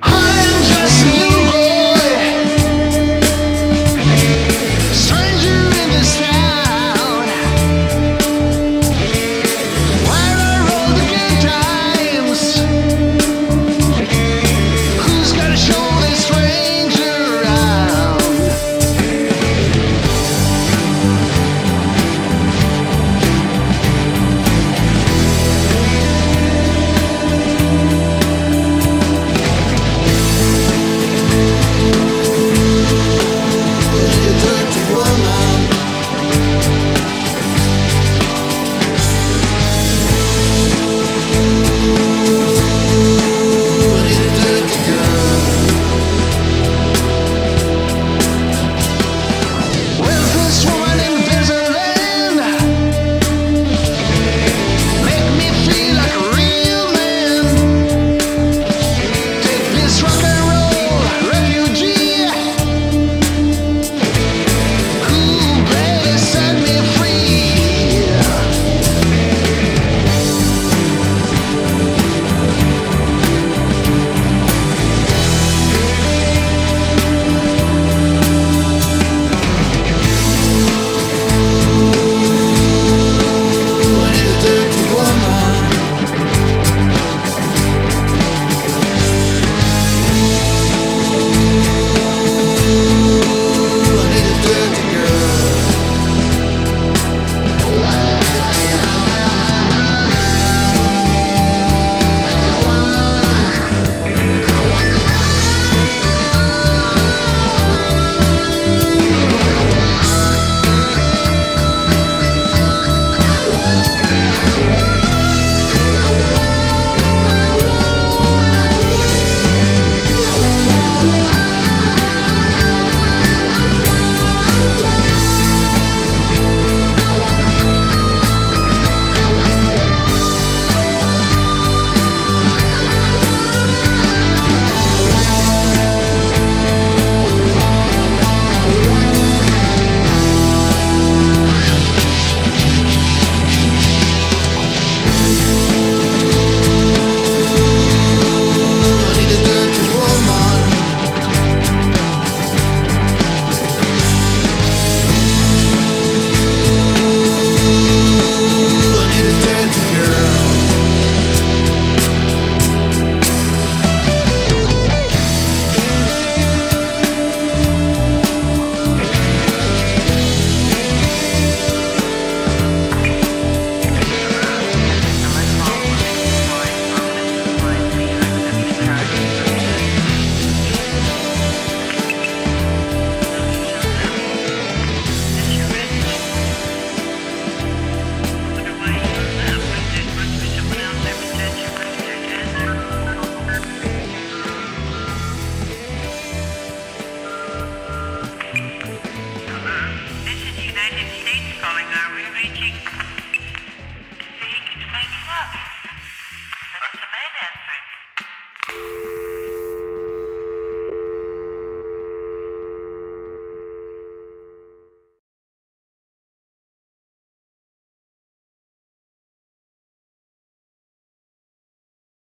Hi